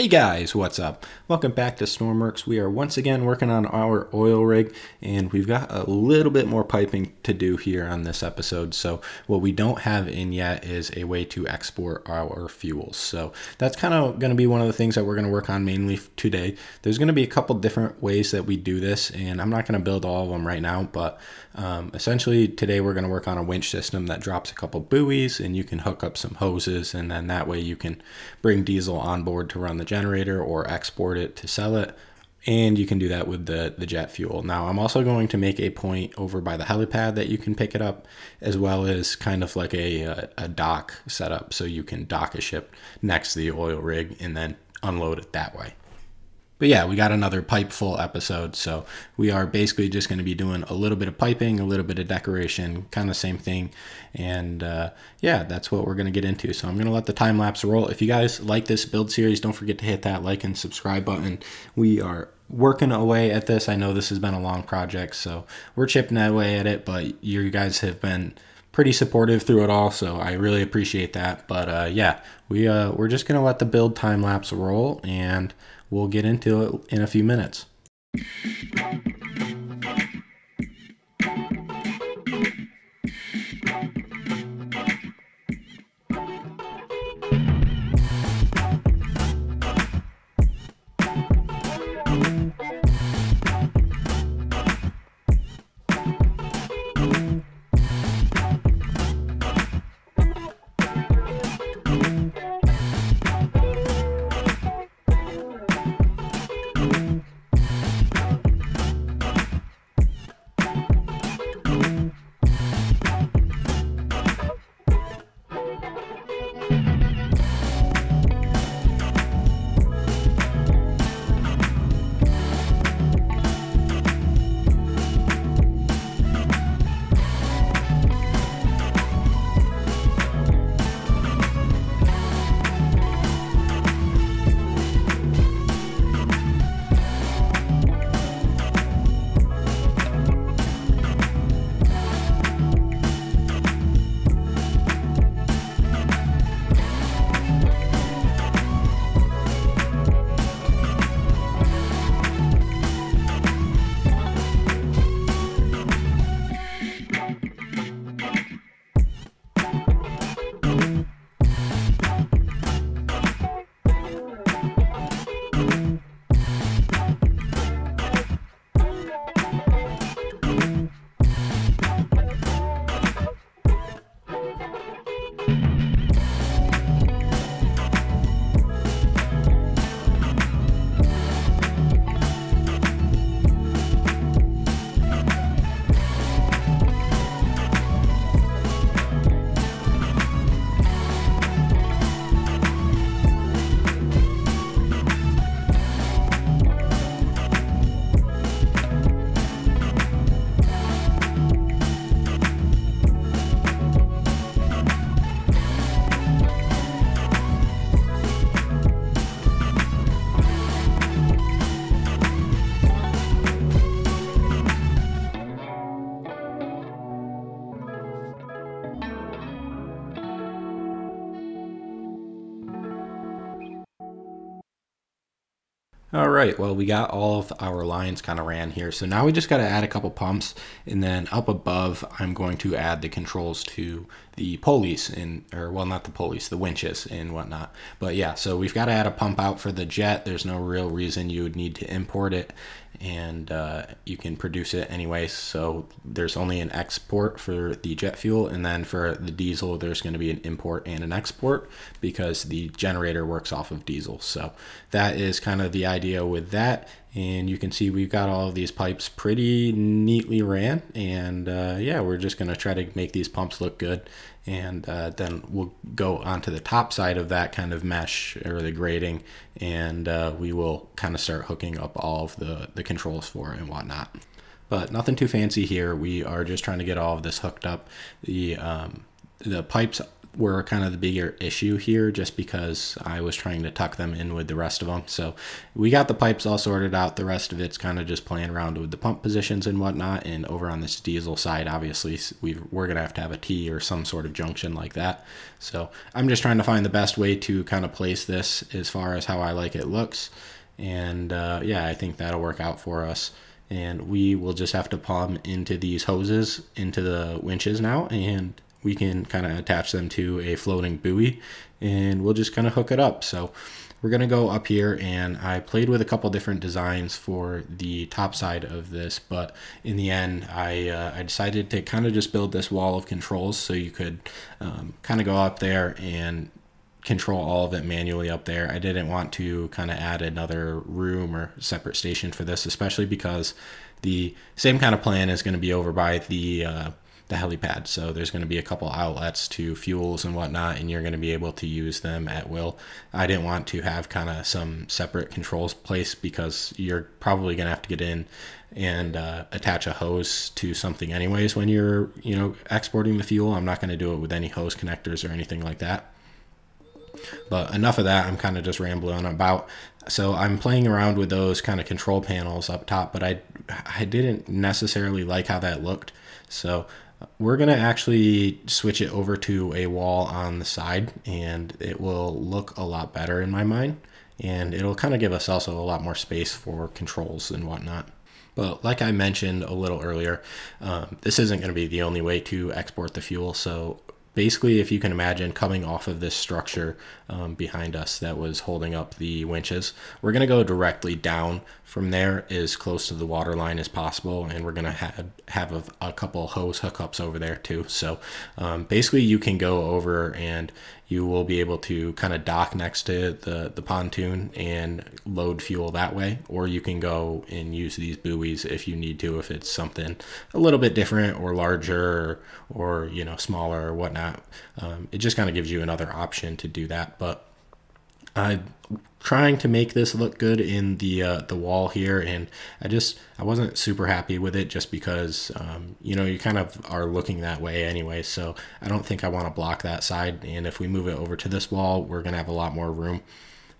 Hey guys, what's up? Welcome back to Stormworks. We are once again working on our oil rig and we've got a little bit more piping to do here on this episode. So what we don't have in yet is a way to export our fuels. So that's kind of going to be one of the things that we're going to work on mainly today. There's going to be a couple different ways that we do this and I'm not going to build all of them right now, but um, essentially today we're going to work on a winch system that drops a couple buoys and you can hook up some hoses and then that way you can bring diesel on board to run the generator or export it to sell it. And you can do that with the, the jet fuel. Now, I'm also going to make a point over by the helipad that you can pick it up, as well as kind of like a, a, a dock setup so you can dock a ship next to the oil rig and then unload it that way but yeah, we got another pipe full episode. So we are basically just going to be doing a little bit of piping, a little bit of decoration, kind of same thing. And uh, yeah, that's what we're going to get into. So I'm going to let the time lapse roll. If you guys like this build series, don't forget to hit that like and subscribe button. We are working away at this. I know this has been a long project, so we're chipping away at it, but you guys have been pretty supportive through it all, so I really appreciate that. But uh, yeah, we uh, we're just gonna let the build time lapse roll, and We'll get into it in a few minutes. Right, well, we got all of our lines kind of ran here. So now we just got to add a couple pumps and then up above, I'm going to add the controls to the pulleys and, or well, not the pulleys, the winches and whatnot. But yeah, so we've got to add a pump out for the jet. There's no real reason you would need to import it and uh, you can produce it anyway. So there's only an export for the jet fuel, and then for the diesel, there's going to be an import and an export because the generator works off of diesel. So that is kind of the idea with that. And you can see we've got all of these pipes pretty neatly ran. And uh, yeah, we're just going to try to make these pumps look good. And uh, then we'll go onto the top side of that kind of mesh or the grating. And uh, we will kind of start hooking up all of the, the controls for it and whatnot. But nothing too fancy here. We are just trying to get all of this hooked up. The, um, the pipes were kind of the bigger issue here just because I was trying to tuck them in with the rest of them. So we got the pipes all sorted out. The rest of it's kind of just playing around with the pump positions and whatnot. And over on this diesel side, obviously, we we're going to have to have a T or some sort of junction like that. So I'm just trying to find the best way to kind of place this as far as how I like it looks. And uh, yeah, I think that'll work out for us and we will just have to palm into these hoses into the winches now and we can kind of attach them to a floating buoy and we'll just kind of hook it up. So we're going to go up here and I played with a couple different designs for the top side of this, but in the end I, uh, I decided to kind of just build this wall of controls so you could um, kind of go up there and control all of it manually up there. I didn't want to kind of add another room or separate station for this, especially because the same kind of plan is going to be over by the uh, the helipad. So there's going to be a couple outlets to fuels and whatnot, and you're going to be able to use them at will. I didn't want to have kind of some separate controls placed because you're probably going to have to get in and uh, attach a hose to something anyways when you're you know exporting the fuel. I'm not going to do it with any hose connectors or anything like that. But enough of that. I'm kind of just rambling about. So I'm playing around with those kind of control panels up top, but I I didn't necessarily like how that looked. So we're going to actually switch it over to a wall on the side and it will look a lot better in my mind. And it'll kind of give us also a lot more space for controls and whatnot. But like I mentioned a little earlier, um, this isn't going to be the only way to export the fuel. So basically, if you can imagine coming off of this structure um, behind us that was holding up the winches, we're going to go directly down from there as close to the water line as possible. And we're going to have, have a, a, couple hose hookups over there too. So um, basically, you can go over and you will be able to kind of dock next to the, the pontoon and load fuel that way. Or you can go and use these buoys if you need to, if it's something a little bit different or larger or, or you know, smaller or whatnot. Um, it just kind of gives you another option to do that. But I'm trying to make this look good in the uh, the wall here, and I just I wasn't super happy with it just because um, you know you kind of are looking that way anyway. So I don't think I want to block that side, and if we move it over to this wall, we're gonna have a lot more room.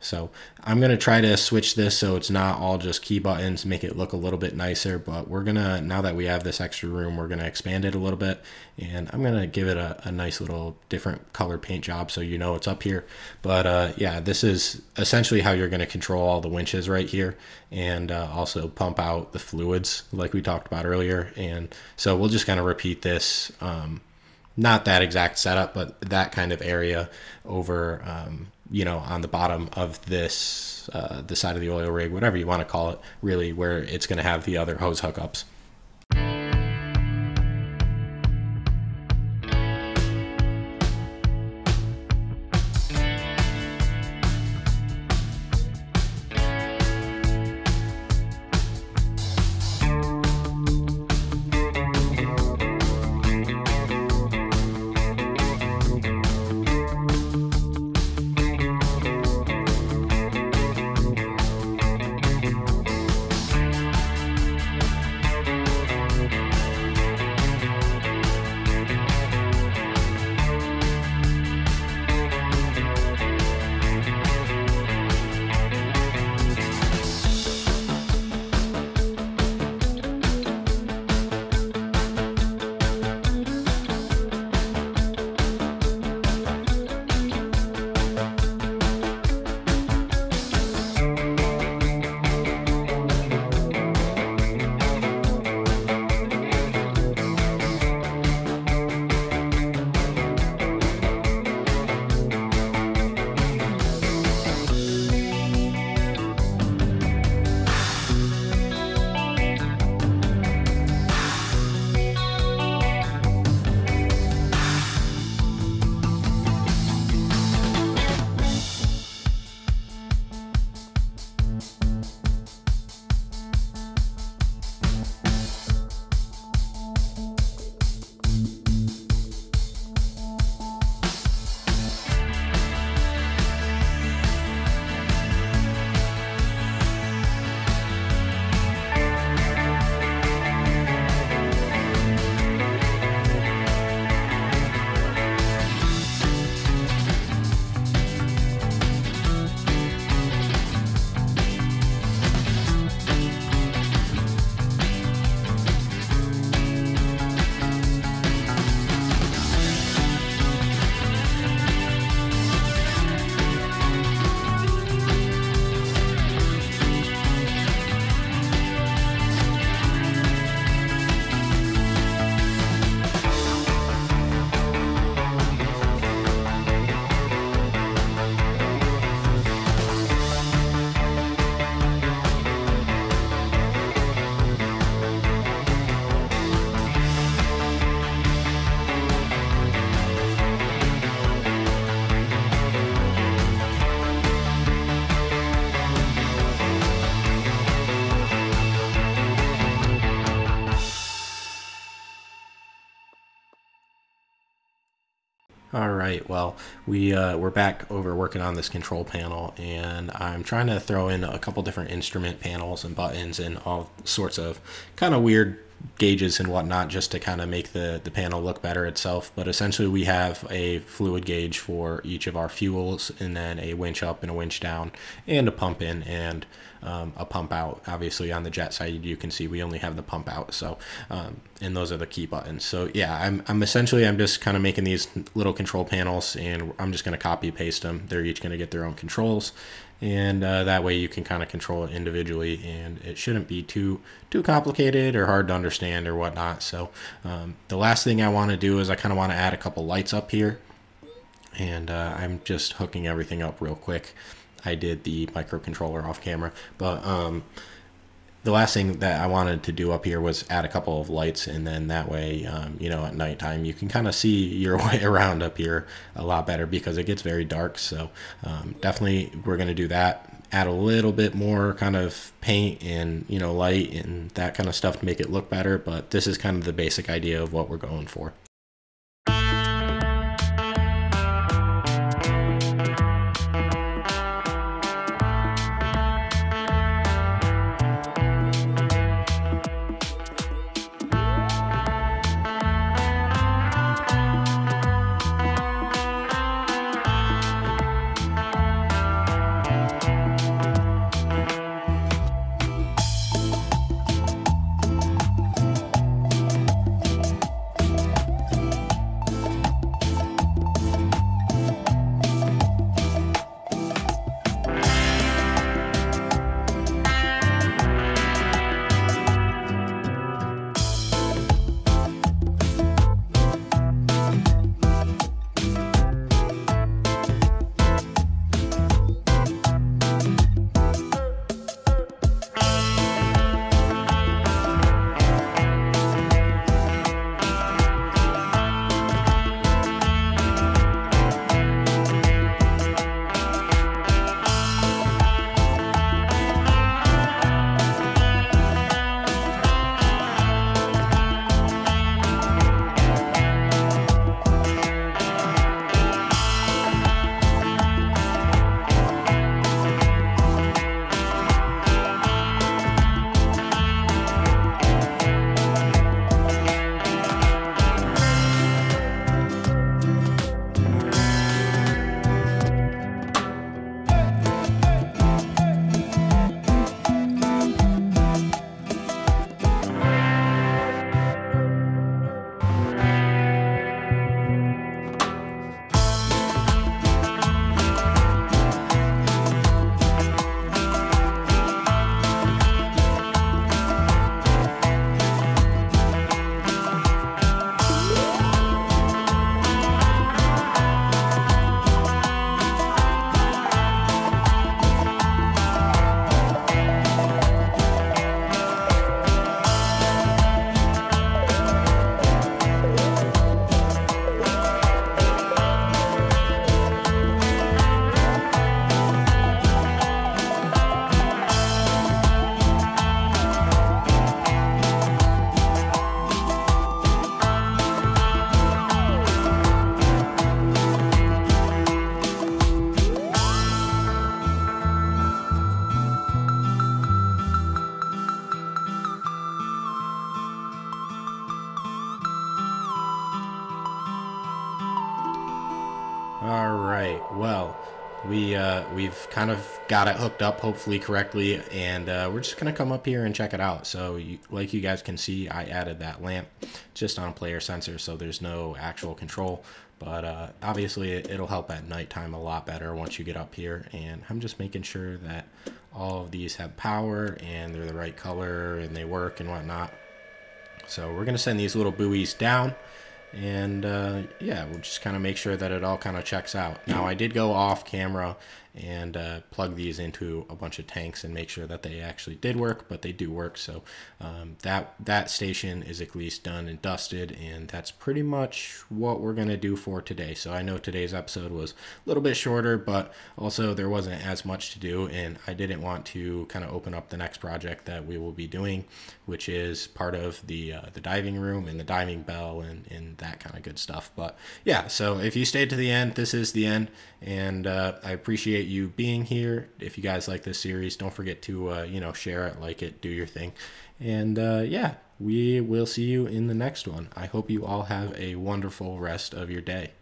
So I'm going to try to switch this so it's not all just key buttons, make it look a little bit nicer. But we're going to, now that we have this extra room, we're going to expand it a little bit. And I'm going to give it a, a, nice little different color paint job so you know it's up here. But uh, yeah, this is essentially how you're going to control all the winches right here and uh, also pump out the fluids like we talked about earlier. And so we'll just kind of repeat this. Um, not that exact setup, but that kind of area over um, you know, on the bottom of this, uh, the side of the oil rig, whatever you want to call it, really, where it's going to have the other hose hookups. All right. Well, we uh, we're back over working on this control panel, and I'm trying to throw in a couple different instrument panels and buttons and all sorts of kind of weird gauges and whatnot just to kind of make the, the panel look better itself. But essentially we have a fluid gauge for each of our fuels and then a winch up and a winch down and a pump in and um, a pump out. Obviously on the jet side you can see we only have the pump out. So um, and those are the key buttons. So yeah, I'm, I'm essentially I'm just kind of making these little control panels and I'm just going to copy paste them. They're each going to get their own controls and uh, that way you can kind of control it individually and it shouldn't be too too complicated or hard to understand or whatnot. So um, the last thing I want to do is I kind of want to add a couple lights up here. And uh, I'm just hooking everything up real quick. I did the microcontroller off camera but um, the last thing that I wanted to do up here was add a couple of lights, and then that way, um, you know, at nighttime you can kind of see your way around up here a lot better because it gets very dark. So um, definitely, we're going to do that. Add a little bit more kind of paint and you know light and that kind of stuff to make it look better. But this is kind of the basic idea of what we're going for. We've kind of got it hooked up hopefully correctly, and uh, we're just gonna come up here and check it out. So, you, like you guys can see, I added that lamp just on a player sensor, so there's no actual control. But uh, obviously, it, it'll help at nighttime a lot better once you get up here. And I'm just making sure that all of these have power and they're the right color and they work and whatnot. So we're gonna send these little buoys down and uh, yeah we'll just kind of make sure that it all kind of checks out now i did go off camera and uh, plug these into a bunch of tanks and make sure that they actually did work, but they do work. So um, that that station is at least done and dusted, and that's pretty much what we're gonna do for today. So I know today's episode was a little bit shorter, but also there wasn't as much to do, and I didn't want to kind of open up the next project that we will be doing, which is part of the uh, the diving room and the diving bell and and that kind of good stuff. But yeah, so if you stayed to the end, this is the end, and uh, I appreciate you being here. If you guys like this series, don't forget to uh, you know share it, like it, do your thing, and uh, yeah, we will see you in the next one. I hope you all have a wonderful rest of your day.